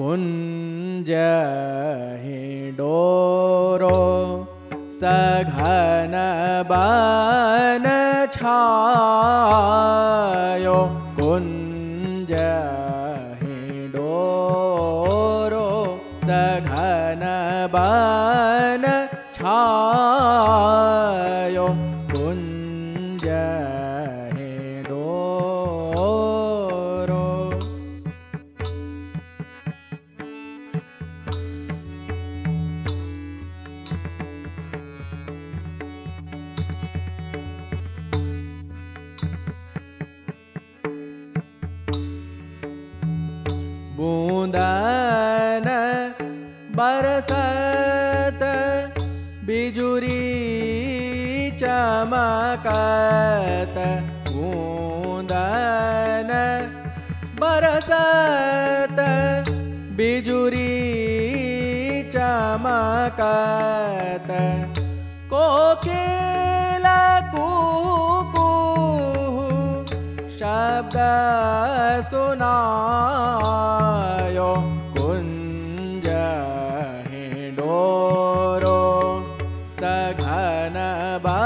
कुञ्जि डोरो सघन बान छा सकत गूंदन बरसत बिजुरी चमकत कोकिल कूकू शब्द सुनायो कुंज हिंडोरो सघन बा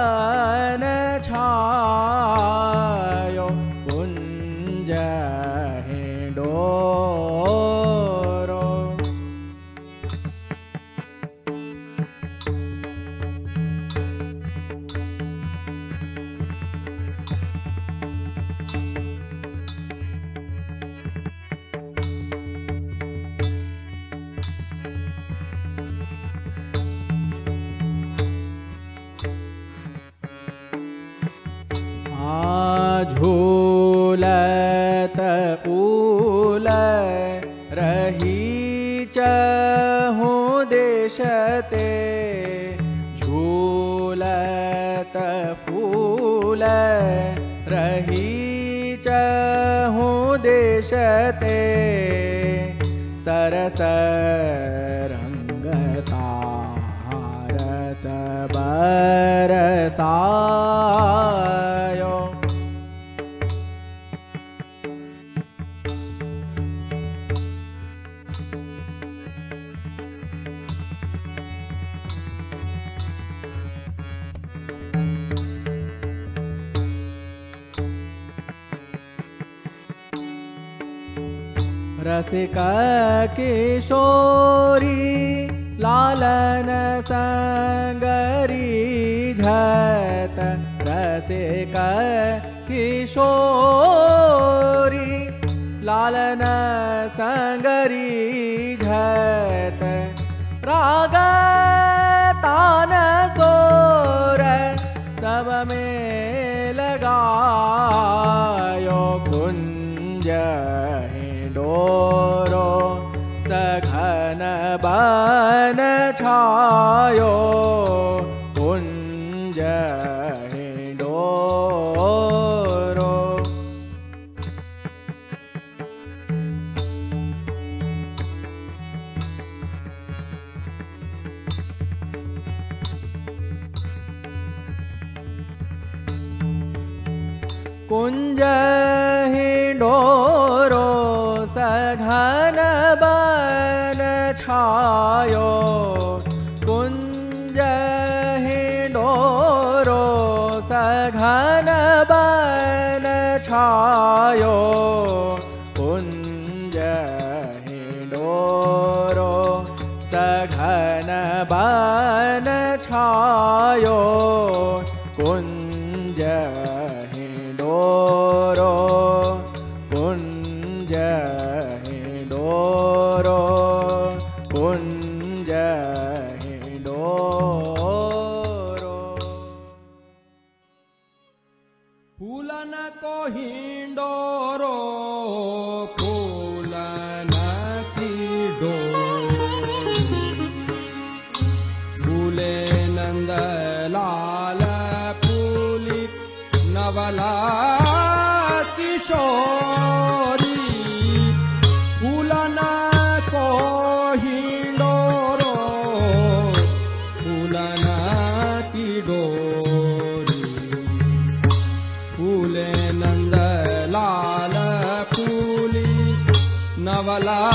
ते झूलत फूल रही च हु देशे सरस रङ्गतारसरसा रसिक किशोरी, लालन संगरी झत, रसिक किशोरी, लालन संगरी झत, राग तान सोर, सब में लगायो कुंज। रो सघन बन छायो कुञ्ज हिण्डोरोञ्जहि बन कुञ्ज हिन्दोरो सघनो कुञ्ज हिन्दोरो सघनो कुञ्ज हिन्दो पुले नन्दल नवला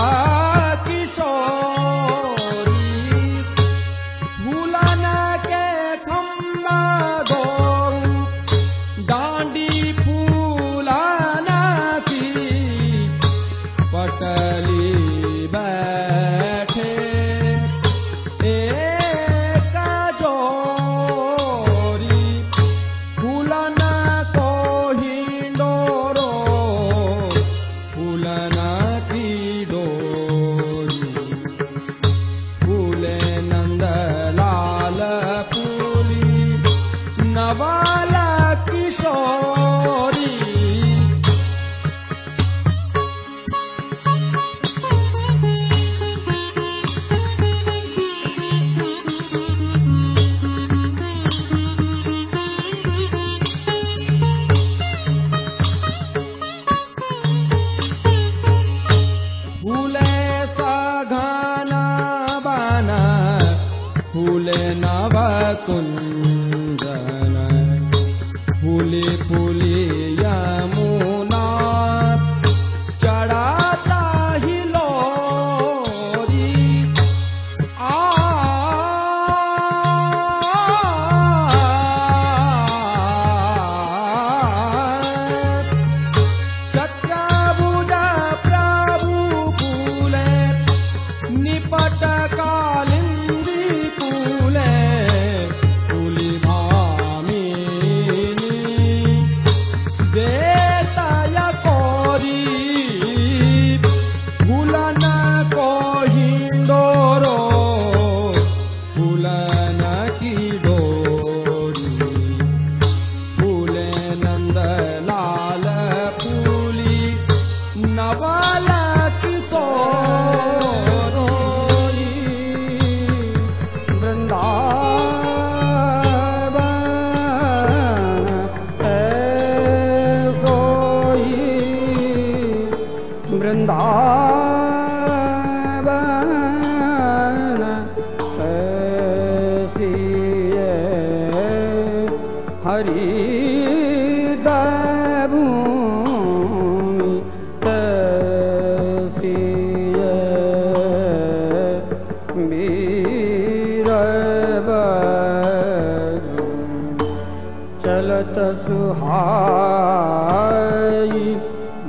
चलत सुहाई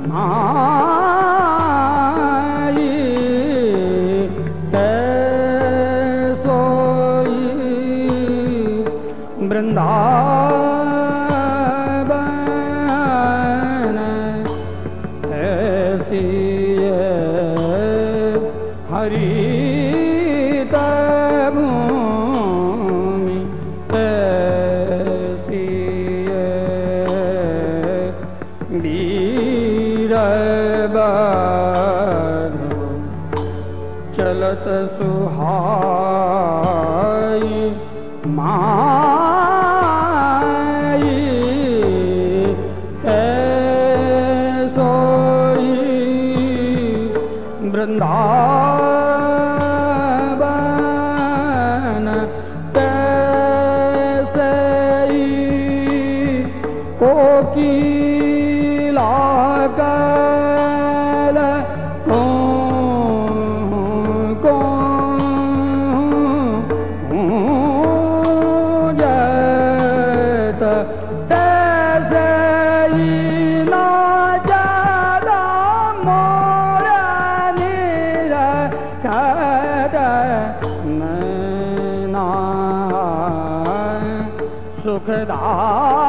मा। Jesus. सुखदा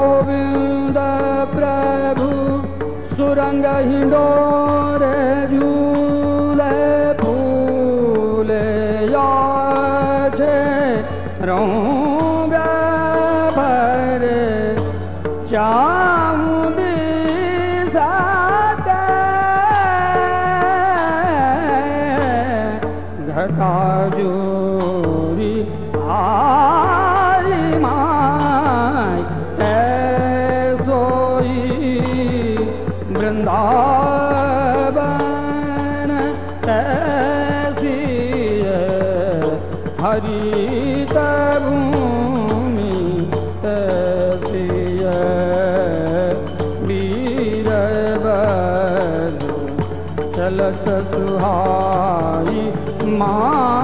Sangha Hindo. त तुारी मां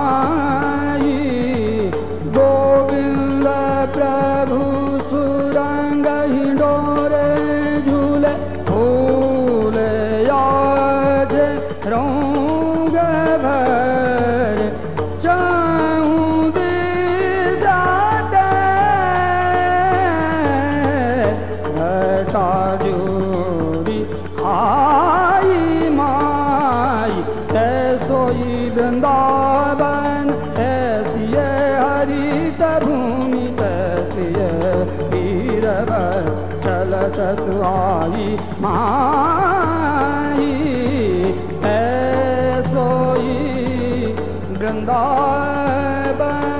बाबन ऐसी हरी तभूमि तैसिय भीरव चल ससुआई माई ऐसोई वृंदावन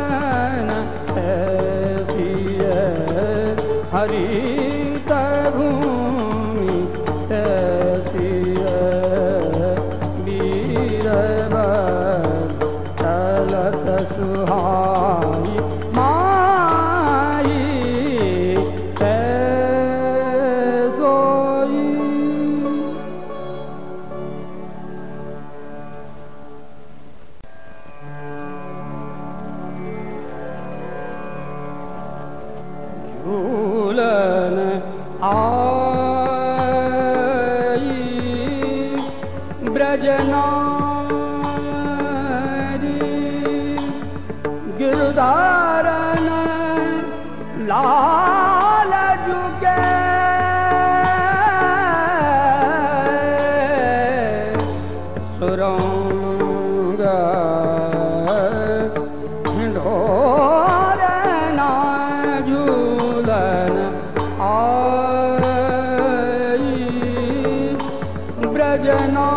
llenó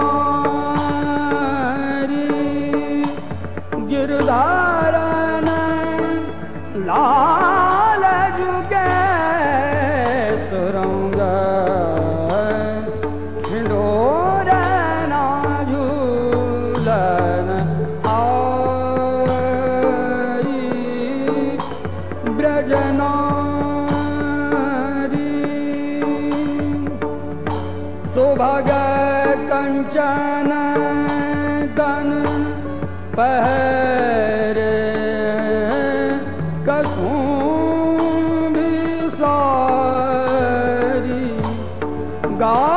God.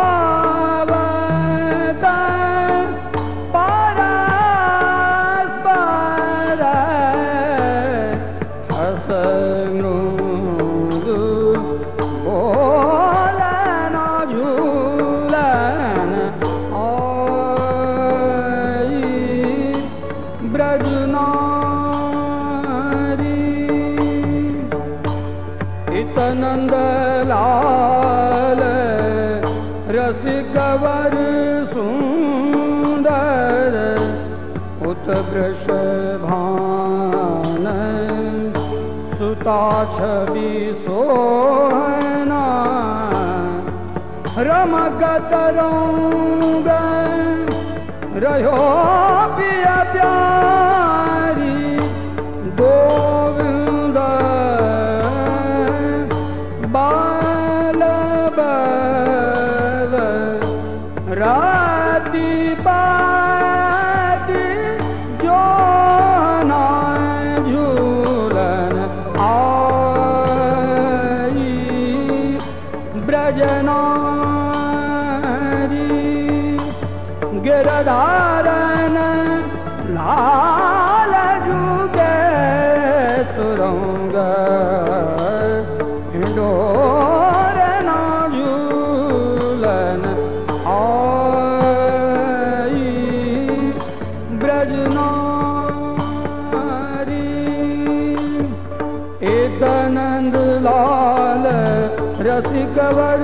सुता छवि सोहना रमगत रयो पिया हाल जुगे तुरंग डोर ना झूलन आई ब्रजनारी इदनंद लाल रसिकवर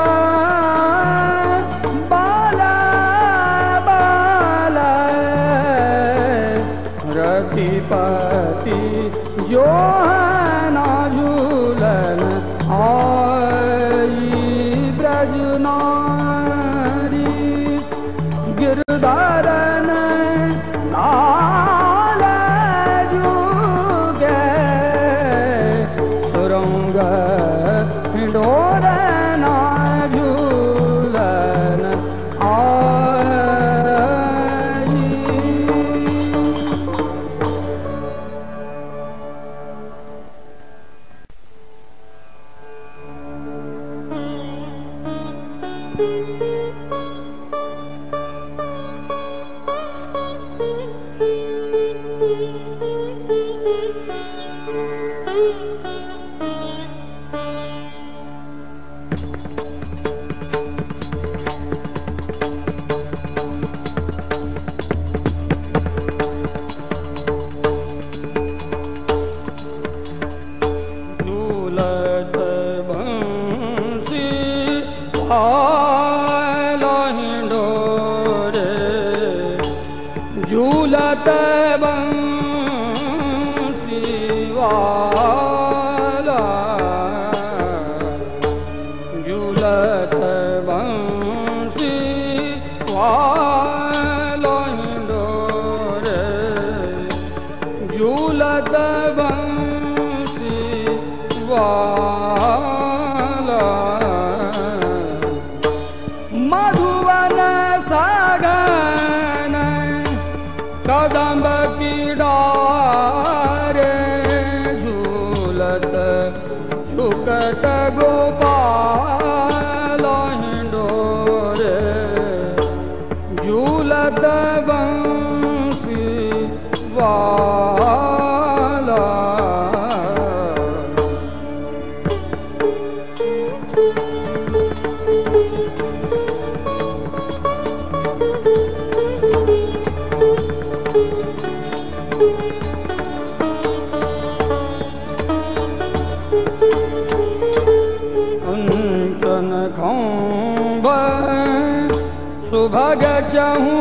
te bang si 我。